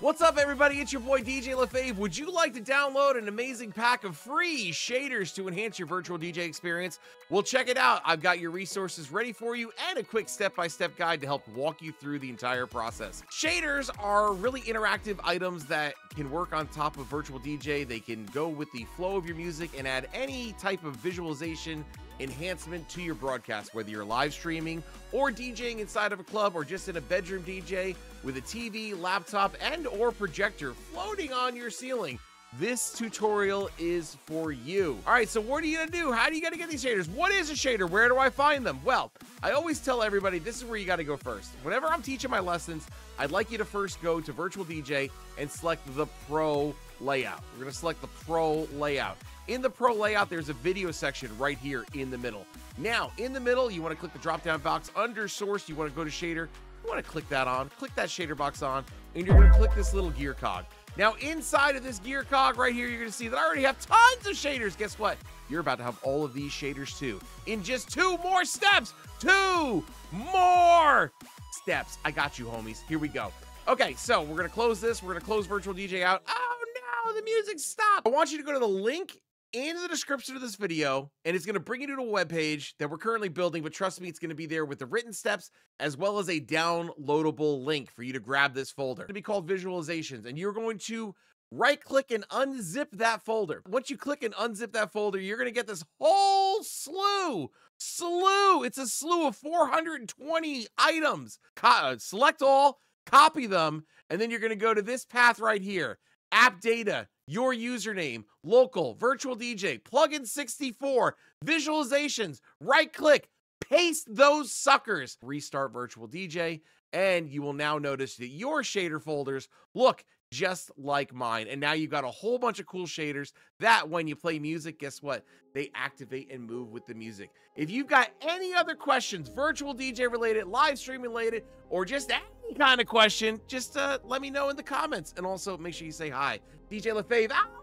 What's up, everybody? It's your boy DJ LeFave. Would you like to download an amazing pack of free shaders to enhance your virtual DJ experience? Well, check it out. I've got your resources ready for you and a quick step by step guide to help walk you through the entire process. Shaders are really interactive items that can work on top of virtual DJ. They can go with the flow of your music and add any type of visualization enhancement to your broadcast, whether you're live streaming or DJing inside of a club or just in a bedroom DJ with a TV, laptop, and or projector floating on your ceiling. This tutorial is for you. All right, so what are you gonna do? How do you gotta get these shaders? What is a shader? Where do I find them? Well, I always tell everybody this is where you gotta go first. Whenever I'm teaching my lessons, I'd like you to first go to Virtual DJ and select the Pro layout. We're gonna select the Pro layout. In the Pro layout, there's a video section right here in the middle. Now, in the middle, you want to click the drop-down box under source. You want to go to shader. You want to click that on. Click that shader box on, and you're going to click this little gear cog. Now, inside of this gear cog right here, you're going to see that I already have tons of shaders. Guess what? You're about to have all of these shaders too. In just two more steps. Two more steps. I got you, homies. Here we go. Okay, so we're going to close this. We're going to close Virtual DJ out. Oh, no, the music stopped. I want you to go to the link in the description of this video, and it's going to bring you to a web page that we're currently building, but trust me, it's going to be there with the written steps as well as a downloadable link for you to grab this folder. It's going to be called visualizations, and you're going to right click and unzip that folder. Once you click and unzip that folder, you're going to get this whole slew, slew. It's a slew of 420 items. Co uh, select all, copy them, and then you're going to go to this path right here, app data, your username, local, virtual DJ, plugin 64, visualizations, right click, paste those suckers, restart virtual DJ, and you will now notice that your shader folders look just like mine. And now you've got a whole bunch of cool shaders that when you play music, guess what? They activate and move with the music. If you've got any other questions, virtual DJ related, live stream related, or just any kind of question, just uh, let me know in the comments. And also make sure you say hi. DJ LeFave out.